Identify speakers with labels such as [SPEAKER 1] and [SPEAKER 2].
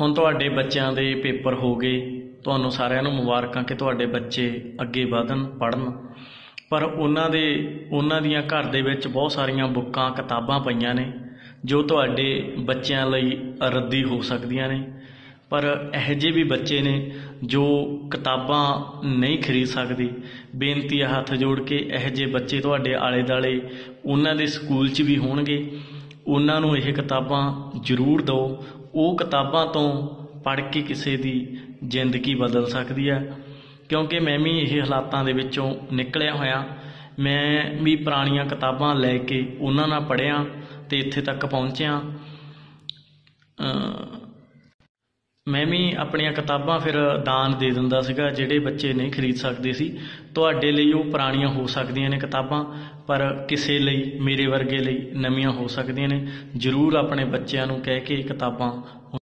[SPEAKER 1] ਹੁਣ ਤੁਹਾਡੇ ਬੱਚਿਆਂ ਦੇ ਪੇਪਰ ਹੋ ਗਏ, ਤੁਹਾਨੂੰ ਸਾਰਿਆਂ ਨੂੰ ਮੁਬਾਰਕਾਂ ਕਿ ਤੁਹਾਡੇ ਬੱਚੇ ਅੱਗੇ ਵਧਣ, ਪੜ੍ਹਨ। ਪਰ ਉਹਨਾਂ ਦੇ, ਉਹਨਾਂ ਦੀਆਂ ਘਰ ਦੇ ਵਿੱਚ ਬਹੁਤ ਸਾਰੀਆਂ ਬੁੱਕਾਂ, ਕਿਤਾਬਾਂ ਪਈਆਂ ਨੇ, ਜੋ ਤੁਹਾਡੇ ਬੱਚਿਆਂ ਲਈ ਰੱਦੀ ਹੋ ਸਕਦੀਆਂ ਨੇ। ਪਰ ਇਹੋ ਜਿਹੇ ਵੀ ਬੱਚੇ ਨੇ ਜੋ ਕਿਤਾਬਾਂ ਨਹੀਂ ਖਰੀਦ ਸਕਦੇ। ਬੇਨਤੀ ਆ ਹੱਥ ਜੋੜ ਕੇ ਇਹੋ ਜਿਹੇ ਬੱਚੇ ਤੁਹਾਡੇ ਆਲੇ ਦਾਲੇ ਉਹਨਾਂ ਦੇ ਸਕੂਲ 'ਚ ਵੀ ਹੋਣਗੇ। ਉਹਨਾਂ ਨੂੰ ਇਹ ਕਿਤਾਬਾਂ ਜ਼ਰੂਰ ਦਿਓ। ਉਹ ਕਿਤਾਬਾਂ ਤੋਂ ਪੜ੍ਹ ਕੇ ਕਿਸੇ ਦੀ ਜ਼ਿੰਦਗੀ ਬਦਲ ਸਕਦੀ ਹੈ। ਕਿਉਂਕਿ ਮੈਂ ਵੀ ਇਹ ਹਾਲਾਤਾਂ ਦੇ ਵਿੱਚੋਂ ਨਿਕਲਿਆ ਹੋਇਆ। ਮੈਂ ਵੀ ਪੁਰਾਣੀਆਂ ਕਿਤਾਬਾਂ ਲੈ ਕੇ ਉਹਨਾਂ ਨਾਲ ਪੜ੍ਹਿਆ ਤੇ ਇੱਥੇ ਤੱਕ ਪਹੁੰਚਿਆ। ਮੈਂ ਵੀ ਆਪਣੀਆਂ ਕਿਤਾਬਾਂ ਫਿਰ ਦਾਨ ਦੇ ਦਿੰਦਾ ਸੀਗਾ, ਜਿਹੜੇ ਬੱਚੇ ਨਹੀਂ ਖਰੀਦ ਸਕਦੇ ਸੀ। ਤੁਹਾਡੇ ਲਈ ਉਹ ਪੁਰਾਣੀਆਂ ਹੋ ਸਕਦੀਆਂ ਨੇ ਕਿਤਾਬਾਂ, ਪਰ ਕਿਸੇ ਲਈ, ਮੇਰੇ ਵਰਗੇ ਲਈ ਨਵੀਆਂ ਹੋ ਸਕਦੀਆਂ ਨੇ। ਜ਼ਰੂਰ ਆਪਣੇ ਬੱਚਿਆਂ ਨੂੰ ਕਹਿ ਕੇ ਕਿਤਾਬਾਂ